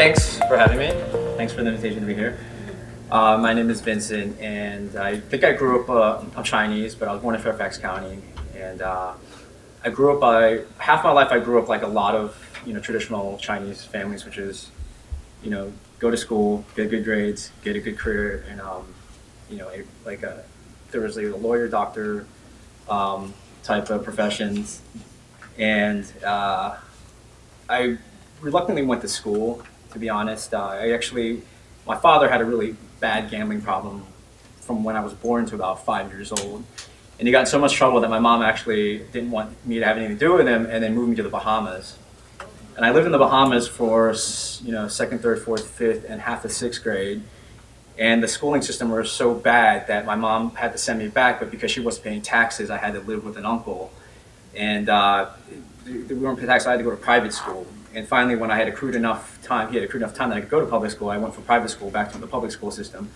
thanks for having me. Thanks for the invitation to be here. Uh, my name is Vincent, and I think I grew up, uh, I'm Chinese, but I was born in Fairfax County. And uh, I grew up, I, half my life I grew up like a lot of, you know, traditional Chinese families, which is, you know, go to school, get good grades, get a good career, and, um, you know, a, like a, there was like a lawyer, doctor um, type of professions. And uh, I reluctantly went to school, to be honest. Uh, I actually, my father had a really bad gambling problem from when I was born to about five years old. And he got in so much trouble that my mom actually didn't want me to have anything to do with him and then moved me to the Bahamas. And I lived in the Bahamas for, you know, second, third, fourth, fifth, and half the sixth grade. And the schooling system was so bad that my mom had to send me back, but because she wasn't paying taxes, I had to live with an uncle. And uh, we weren't paying taxes, I had to go to private school. And finally, when I had accrued enough time, he had accrued enough time that I could go to public school, I went from private school back to the public school system.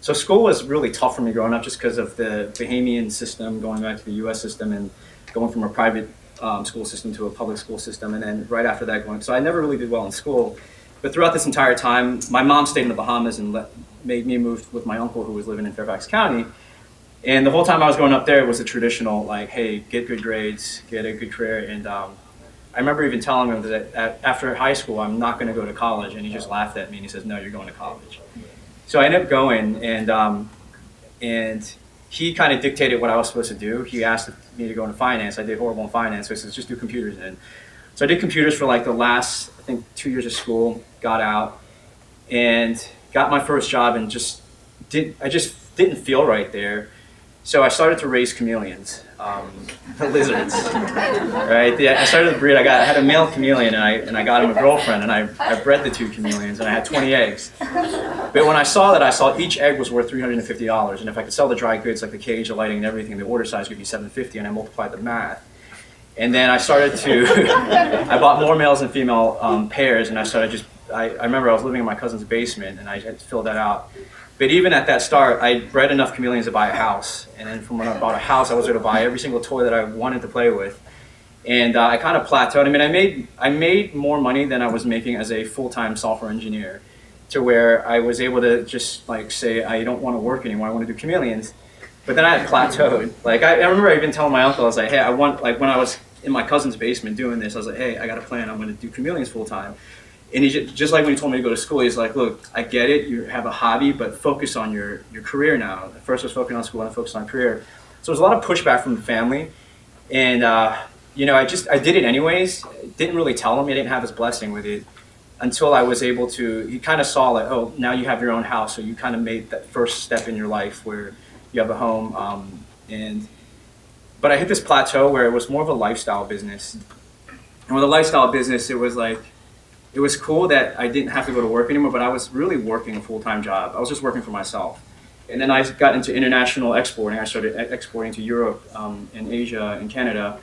So school was really tough for me growing up just because of the Bahamian system, going back to the US system and going from a private um, school system to a public school system. And then right after that going, so I never really did well in school. But throughout this entire time, my mom stayed in the Bahamas and let, made me move with my uncle who was living in Fairfax County. And the whole time I was growing up there, it was a traditional, like, hey, get good grades, get a good career. And um, I remember even telling him that after high school, I'm not going to go to college. And he just laughed at me and he says, no, you're going to college. So I ended up going and, um, and he kind of dictated what I was supposed to do. He asked me to go into finance. I did horrible in finance. So he says, just do computers. And so I did computers for like the last, I think, two years of school, got out and got my first job and just didn't, I just didn't feel right there. So I started to raise chameleons, um, lizards, right? I started to breed. I got I had a male chameleon, and I and I got him a girlfriend, and I, I bred the two chameleons, and I had 20 eggs. But when I saw that, I saw each egg was worth $350, and if I could sell the dry goods like the cage, the lighting, and everything, the order size would be 750, and I multiplied the math. And then I started to, I bought more males and female um, pairs, and I started just. I, I remember I was living in my cousin's basement, and I had filled that out. But even at that start, I bred enough chameleons to buy a house. And then from when I bought a house, I was able to buy every single toy that I wanted to play with. And uh, I kind of plateaued. I mean, I made, I made more money than I was making as a full-time software engineer to where I was able to just like say, I don't want to work anymore. I want to do chameleons. But then I had plateaued. Like I, I remember even telling my uncle, I was like, hey, I want, like when I was in my cousin's basement doing this, I was like, hey, I got a plan. I'm going to do chameleons full time. And he just, like when he told me to go to school, he's like, look, I get it. You have a hobby, but focus on your, your career now. At first I was focusing on school, and I focused on career. So there's a lot of pushback from the family. And, uh, you know, I just, I did it anyways. Didn't really tell him. He didn't have his blessing with it until I was able to, he kind of saw like, oh, now you have your own house. So you kind of made that first step in your life where you have a home. Um, and, but I hit this plateau where it was more of a lifestyle business. And with a lifestyle business, it was like, it was cool that I didn't have to go to work anymore, but I was really working a full-time job. I was just working for myself. And then I got into international exporting. I started exporting to Europe um, and Asia and Canada.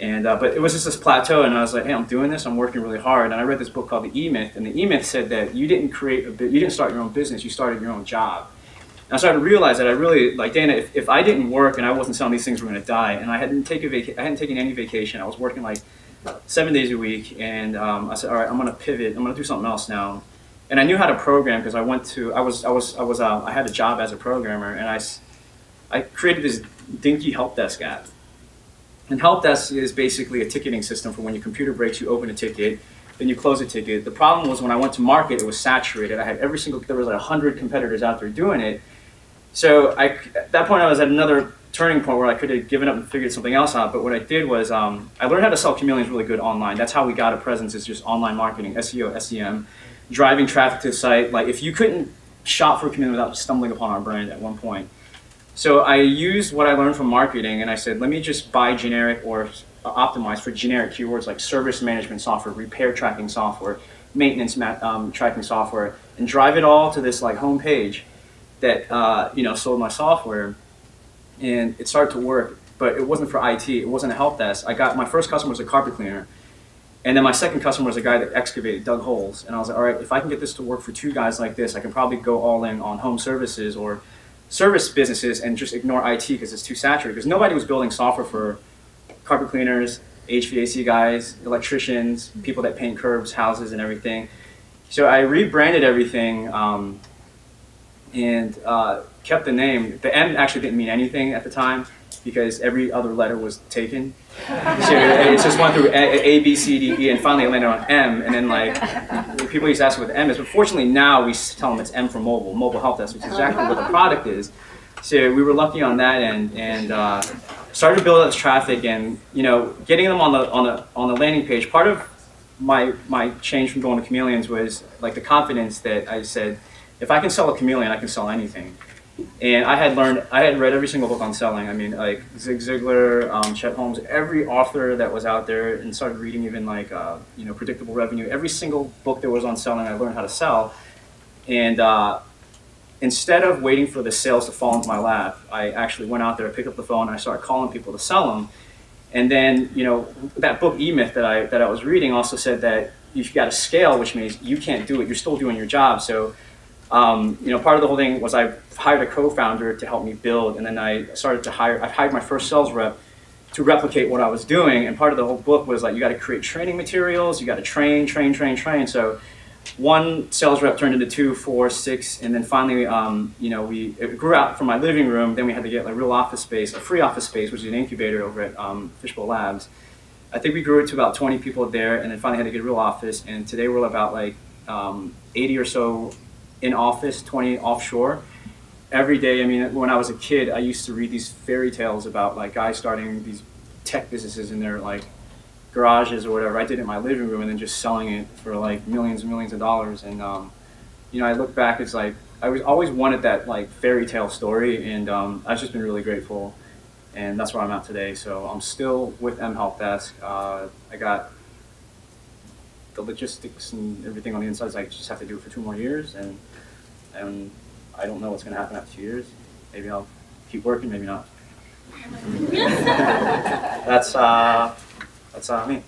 And, uh, but it was just this plateau, and I was like, hey, I'm doing this, I'm working really hard. And I read this book called The E-Myth, and The E-Myth said that you didn't create a you didn't start your own business, you started your own job. And I started to realize that I really, like Dana, if, if I didn't work and I wasn't selling these things were gonna die, and I hadn't, taken vaca- I hadn't taken any vacation, I was working like seven days a week, and um, I said, all right, I'm gonna pivot. I'm gonna do something else now. And I knew how to program because I went to, I was, I was, I was, uh, I had a job as a programmer, and I, I created this dinky help desk app. And help desk is basically a ticketing system for when your computer breaks, you open a ticket, then you close a ticket. The problem was when I went to market, it was saturated. I had every single, there was like 100 competitors out there doing it. So I, at that point, I was at another turning point where I could have given up and figured something else out. But what I did was um, I learned how to sell chameleons really good online. That's how we got a presence. Is just online marketing, SEO, SEM, driving traffic to the site. Like if you couldn't shop for a chameleon without stumbling upon our brand at one point. So I used what I learned from marketing, and I said, let me just buy generic or optimize for generic keywords like service management software, repair tracking software, maintenance um, tracking software, and drive it all to this like home page that uh, you know sold my software and it started to work, but it wasn't for IT. It wasn't a help desk. I got my first customer was a carpet cleaner, and then my second customer was a guy that excavated, dug holes. And I was like, all right, if I can get this to work for two guys like this, I can probably go all in on home services or service businesses and just ignore IT because it's too saturated. Because nobody was building software for carpet cleaners, HVAC guys, electricians, people that paint curbs, houses, and everything. So I rebranded everything um, and uh, kept the name. The M actually didn't mean anything at the time because every other letter was taken. So it just went through A, A, B, C, D, E, and finally it landed on M. And then like people used to ask what the M is, but fortunately now we tell them it's M for mobile, mobile help desk, which is exactly what the product is. So we were lucky on that end, and uh, started to build up traffic, and you know, getting them on the on the on the landing page. Part of my my change from going to Chameleons was like the confidence that I said, if I can sell a chameleon, I can sell anything. And I had learned, I had read every single book on selling. I mean, like Zig Ziglar, um, Chet Holmes, every author that was out there, and started reading even like uh, you know predictable revenue. Every single book that was on selling, I learned how to sell. And uh, instead of waiting for the sales to fall into my lap, I actually went out there, picked up the phone, and I started calling people to sell them. And then, you know, that book E Myth that I that I was reading also said that you've got to scale, which means you can't do it. You're still doing your job. So, um, you know, part of the whole thing was I hired a co-founder to help me build, and then I started to hire. I hired my first sales rep to replicate what I was doing. And part of the whole book was like you got to create training materials. You got to train, train, train, train. So one sales rep turned into two, four, six, and then finally, um, you know, we it grew out from my living room. Then we had to get like real office space, a free office space, which is an incubator over at um, Fishbowl Labs. I think we grew it to about 20 people there, and then finally had to get a real office. And today we're about like um, 80 or so in office, 20 offshore. Every day, I mean, when I was a kid, I used to read these fairy tales about like guys starting these tech businesses in their like garages or whatever. I did it in my living room and then just selling it for like millions and millions of dollars. And um, you know, I look back, it's like I was always wanted that like fairy tale story, and um, I've just been really grateful. And that's where I'm at today. So I'm still with mHelpDesk. Uh, I got the logistics and everything on the inside. I just have to do it for two more years, and and I don't know what's going to happen after two years. Maybe I'll keep working, maybe not. that's uh, that's uh, me.